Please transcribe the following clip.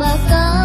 吗？